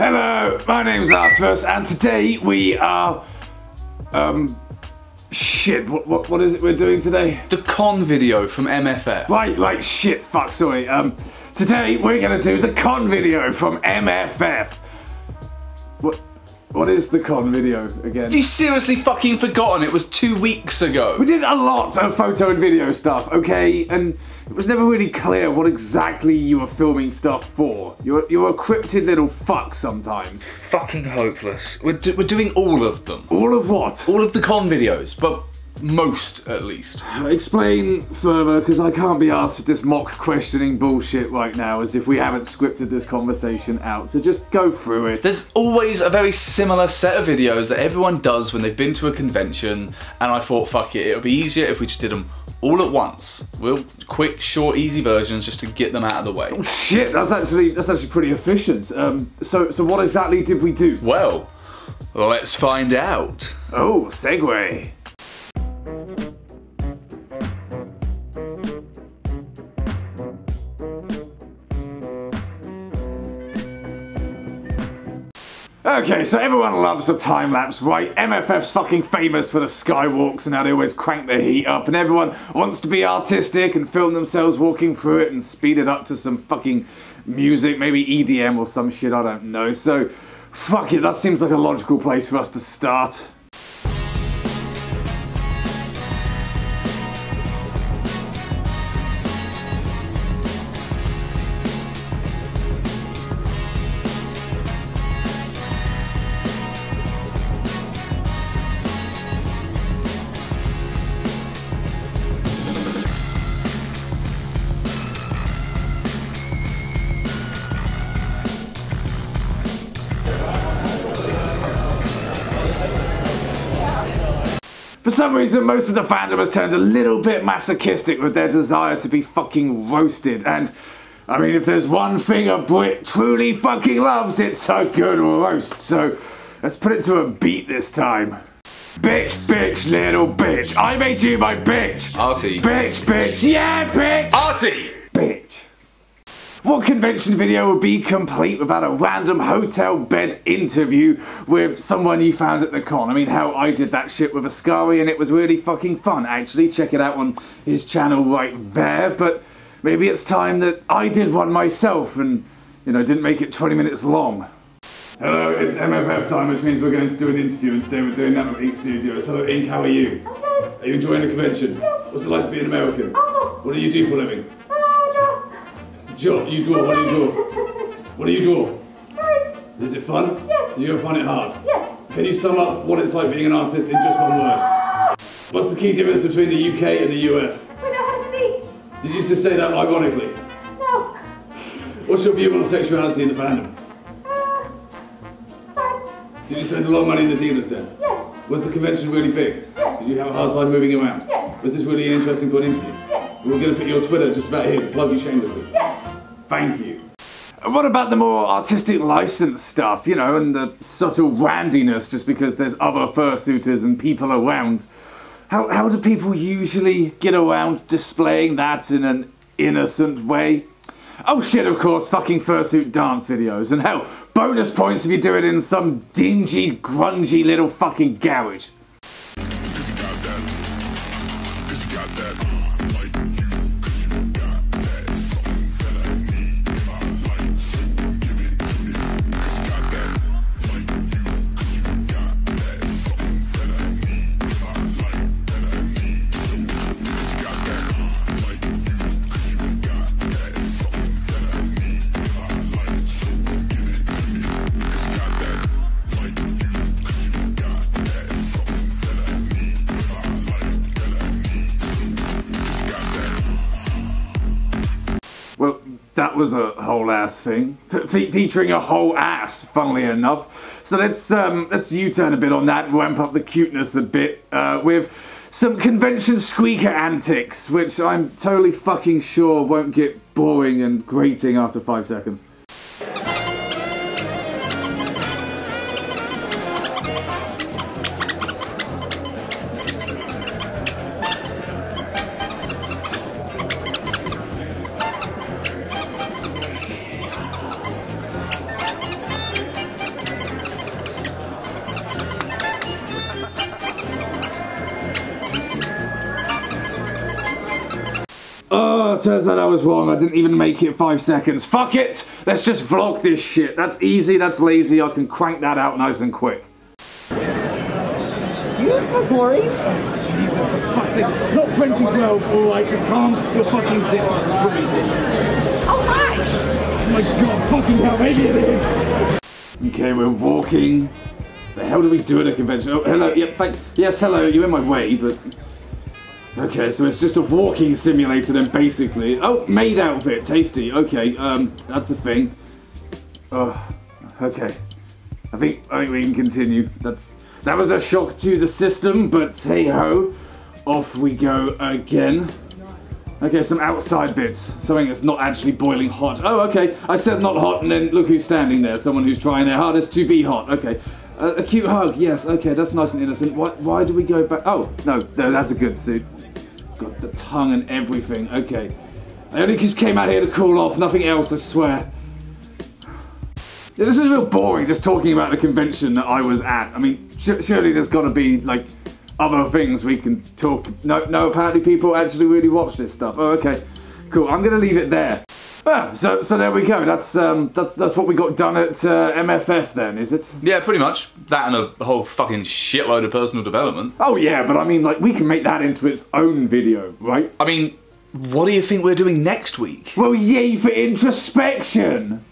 Hello, my name's Artemis, and today we are, um, shit, what, what, what is it we're doing today? The con video from MFF. Right, right, shit, fuck, sorry. Um, today we're gonna do the con video from MFF. What, what is the con video again? Have you seriously fucking forgotten it was two weeks ago? We did a lot of photo and video stuff, okay? And it was never really clear what exactly you were filming stuff for. You're, you're a cryptid little fuck sometimes. Fucking hopeless. We're, do- we're doing all of them. All of what? All of the con videos, but most at least. Explain further, because I can't be asked with this mock questioning bullshit right now, as if we haven't scripted this conversation out. So just go through it. There's always a very similar set of videos that everyone does when they've been to a convention, and I thought, fuck it, it would be easier if we just did them all at once. Real quick, short, easy versions just to get them out of the way. Oh Shit, that's actually that's actually pretty efficient. Um, so so what exactly did we do? Well, let's find out. Oh, segue. Okay, so everyone loves a time lapse, right? MFF's fucking famous for the skywalks and how they always crank the heat up, and everyone wants to be artistic and film themselves walking through it and speed it up to some fucking music, maybe EDM or some shit, I don't know. So, fuck it, that seems like a logical place for us to start. For some reason, most of the fandom has turned a little bit masochistic with their desire to be fucking roasted. And I mean, if there's one thing a Brit truly fucking loves, it's a good roast. So let's put it to a beat this time. Bitch, bitch, little bitch. I made you my bitch. Artie. Bitch, bitch, yeah, bitch. Artie! Bitch. What convention video would be complete without a random hotel bed interview with someone you found at the con? I mean, hell, I did that shit with Ascari and it was really fucking fun. Actually, check it out on his channel right there. But maybe it's time that I did one myself and, you know, didn't make it 20 minutes long. Hello, it's MFF time, which means we're going to do an interview and today we're doing that with Ink Studios. Hello, Ink, how are you? Are you enjoying the convention? What's it like to be an American? What do you do for a living? Draw. You draw. What do you draw? What do you draw? Is it fun? Yes. Do you ever find it hard? Yes. Can you sum up what it's like being an artist in just one word? What's the key difference between the UK and the US? I know how to speak. Did you just say that ironically? No. What's your view on sexuality in the fandom? Uh, fine. Did you spend a lot of money in the dealer's den? Yes. Was the convention really big? Yes. Did you have a hard time moving around? Yes. Was this really an interesting for an interview? Yes. We're going to put your Twitter just about here to plug you shamelessly. Thank you. What about the more artistic license stuff, you know, and the subtle randiness just because there's other fursuiters and people around? How, how do people usually get around displaying that in an innocent way? Oh shit, of course, fucking fursuit dance videos. And hell, bonus points if you do it in some dingy, grungy little fucking garage. Cause you got that. Cause you got that. That was a whole ass thing, featuring a whole ass, funnily enough. So let's um, let's U-turn a bit on that, ramp up the cuteness a bit uh, with some convention squeaker antics, which I'm totally fucking sure won't get boring and grating after five seconds. It turns out I was wrong. I didn't even make it five seconds. Fuck it! Let's just vlog this shit. That's easy, that's lazy. I can crank that out nice and quick. You smoke chlorine? Jesus, for fuck's sake. It's not 2012, alright? Just calm your fucking tits. Oh my! Oh my god, fucking hell, maybe it is. Okay, we're walking. The hell do we do at a convention? Oh, hello, yep, thank, yes, hello, you're in my way, but... Okay, so it's just a walking simulator then, basically. Oh, maid outfit, tasty, okay, um, that's a thing. Oh, okay. I think, I think we can continue. That's, that was a shock to the system, but hey-ho, off we go again. Okay, some outside bits. Something that's not actually boiling hot. Oh, okay. I said not hot, and then look who's standing there. Someone who's trying their hardest to be hot. Okay. Uh, a cute hug. Yes. Okay, that's nice and innocent. Why, why do we go back? Oh, no, no, that's a good suit. Got the tongue and everything. Okay. I only just came out here to cool off. Nothing else, I swear. Yeah, this is real boring just talking about the convention that I was at. I mean, surely there's got to be like other things we can talk. No, no. Apparently, people actually really watch this stuff. Oh, okay, cool. I'm gonna leave it there. Ah, so so there we go. That's um that's that's what we got done at uh, MFF then, is it? Yeah, pretty much. That and a whole fucking shitload of personal development. Oh yeah, but I mean like we can make that into its own video, right? I mean, what do you think we're doing next week? Well, yay for introspection.